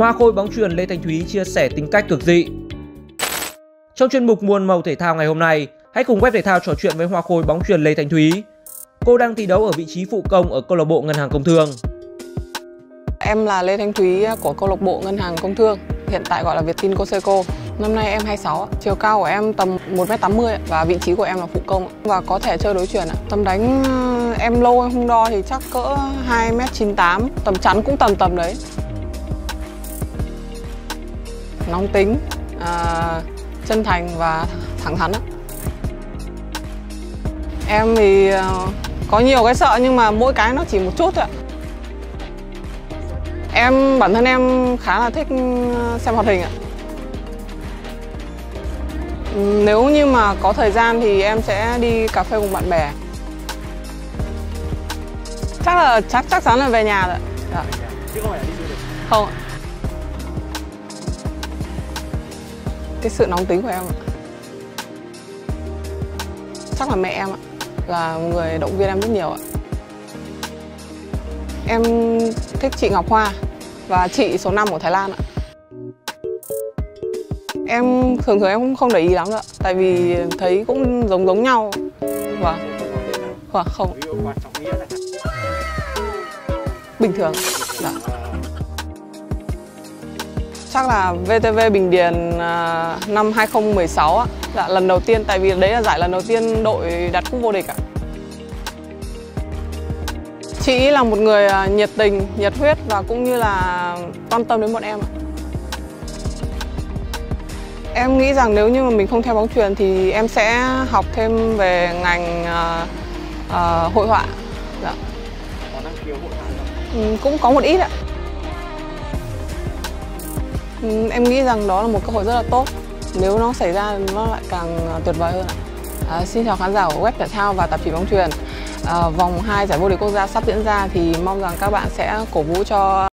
Hoa khôi bóng truyền Lê Thanh Thúy chia sẻ tính cách cực dị. Trong chuyên mục muôn màu thể thao ngày hôm nay, hãy cùng web thể thao trò chuyện với hoa khôi bóng truyền Lê Thanh Thúy. Cô đang thi đấu ở vị trí phụ công ở câu lạc bộ Ngân hàng Công Thương. Em là Lê Thanh Thúy của câu lạc bộ Ngân hàng Công Thương, hiện tại gọi là Vietin Coseco. Năm nay em 26, chiều cao của em tầm 1m80 và vị trí của em là phụ công và có thể chơi đối chuyển. Tầm đánh ờ, em lâu em không đo thì chắc cỡ 2m98, tầm chắn cũng tầm tầm đấy. Nóng tính, à, chân thành và thẳng thắn. Em thì ờ, có nhiều cái sợ nhưng mà mỗi cái nó chỉ một chút thôi ạ. Em bản thân em khá là thích ờ, xem hoạt hình ạ. Nếu như mà có thời gian thì em sẽ đi cà phê cùng bạn bè. Chắc là chắc chắc chắn là về nhà rồi. Dạ. chứ không phải là đi du lịch Không Cái sự nóng tính của em ạ. Chắc là mẹ em ạ. Là người động viên em rất nhiều ạ. Em thích chị Ngọc Hoa và chị số 5 của Thái Lan ạ. Em thường thường em cũng không để ý lắm ạ. Tại vì thấy cũng giống giống nhau. Vâng, có thể nào vâng không. Bình thường. Dạ. Chắc là VTV Bình Điền à, năm 2016 á. Dạ, lần đầu tiên tại vì đấy là giải lần đầu tiên đội đặt cúp vô địch ạ. Chị là một người à, nhiệt tình, nhiệt huyết và cũng như là quan tâm đến bọn em ạ. Em nghĩ rằng nếu như mà mình không theo bóng truyền thì em sẽ học thêm về ngành à, à, hội họa. Dạ. có năng khiếu hội họa không Ừ, cũng có một ít ạ. Em nghĩ rằng đó là một cơ hội rất là tốt. Nếu nó xảy ra nó lại càng ờ, tuyệt vời hơn ạ. À, xin chào khán giả của web thể thao và tạp chí bóng truyền. À, ờ, vòng 2 giải vô địch quốc gia sắp diễn ra thì mong rằng các bạn sẽ cổ vũ cho